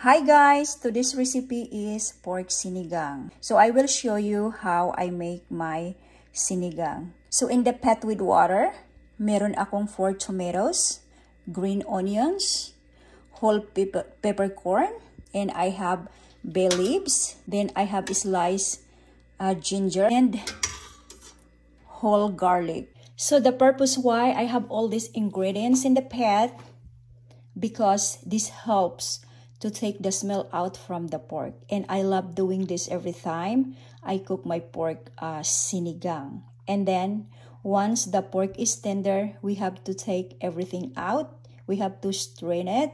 Hi guys! Today's recipe is pork sinigang. So I will show you how I make my sinigang. So in the pot with water, meron akong 4 tomatoes, green onions, whole pepper, peppercorn, and I have bay leaves. Then I have sliced uh, ginger and whole garlic. So the purpose why I have all these ingredients in the pot because this helps to take the smell out from the pork. And I love doing this every time I cook my pork uh, sinigang. And then once the pork is tender, we have to take everything out. We have to strain it.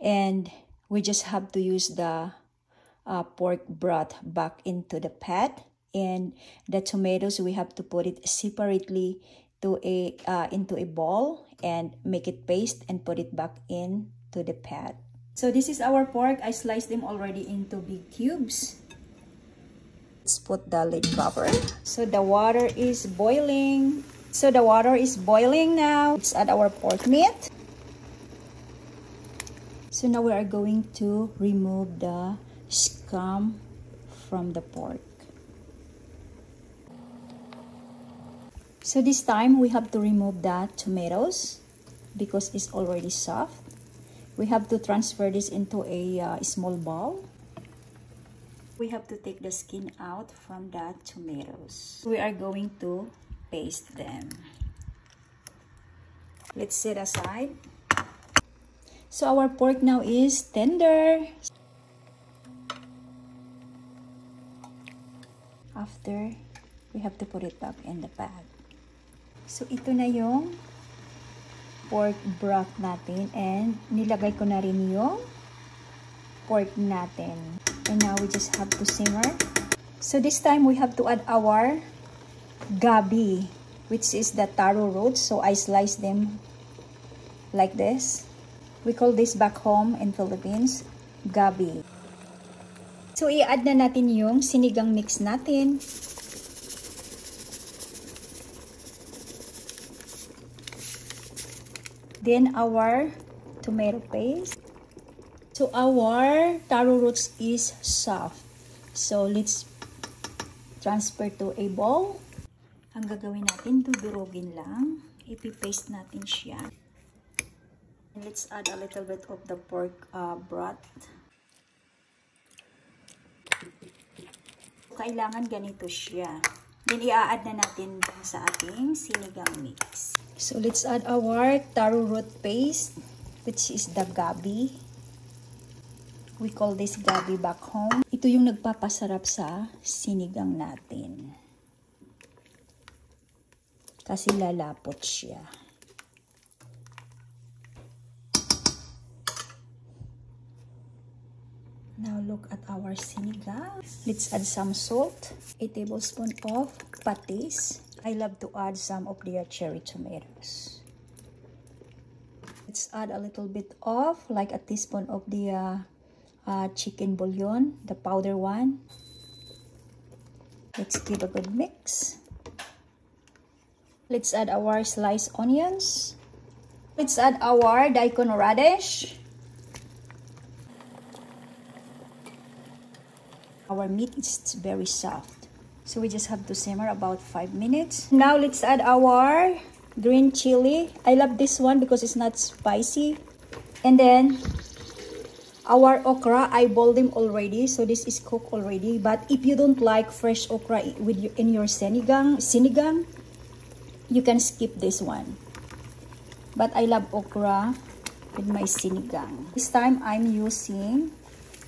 And we just have to use the uh, pork broth back into the pot. And the tomatoes, we have to put it separately to a uh, into a bowl and make it paste and put it back into the pot. So this is our pork. I sliced them already into big cubes. Let's put the lid cover. So the water is boiling. So the water is boiling now. Let's add our pork meat. So now we are going to remove the scum from the pork. So this time we have to remove the tomatoes because it's already soft we have to transfer this into a uh, small bowl. We have to take the skin out from the tomatoes. We are going to paste them. Let's set aside. So our pork now is tender. After, we have to put it back in the bag. So ito na yung pork broth natin and nilagay ko na rin yung pork natin. And now we just have to simmer. So this time we have to add our gabi, which is the taro roots. So I slice them like this. We call this back home in Philippines, gabi. So i-add na natin yung sinigang mix natin. Then our tomato paste. So our taro roots is soft. So let's transfer to a bowl. Ang gagawin natin, dudurugin lang. Ipipaste natin siya. Let's add a little bit of the pork uh, broth. Kailangan ganito siya. Then, i-add na natin sa ating sinigang mix. So, let's add our taro root paste, which is the gabi. We call this gabi back home. Ito yung nagpapasarap sa sinigang natin. Kasi lalapot siya. Now look at our sinigang. Let's add some salt. A tablespoon of patis. I love to add some of the cherry tomatoes. Let's add a little bit of like a teaspoon of the uh, uh, chicken bouillon, the powder one. Let's give a good mix. Let's add our sliced onions. Let's add our daikon radish. Our meat is very soft. So we just have to simmer about 5 minutes. Now let's add our green chili. I love this one because it's not spicy. And then our okra, I boiled them already. So this is cooked already. But if you don't like fresh okra with in your sinigang, sinigang, you can skip this one. But I love okra with my sinigang. This time I'm using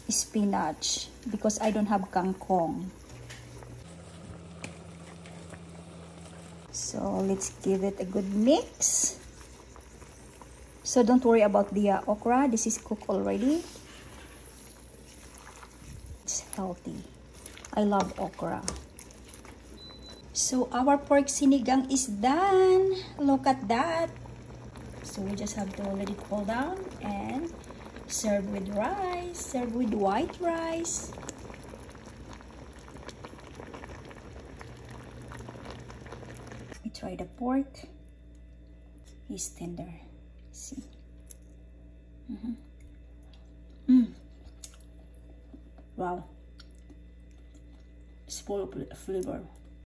spinach because I don't have kangkong. So let's give it a good mix. So don't worry about the uh, okra. This is cooked already. It's healthy. I love okra. So our pork sinigang is done. Look at that. So we just have to let it cool down and serve with rice, serve with white rice. We try the pork. It's tender. See. Mm -hmm. Mm. Wow. Of flavor.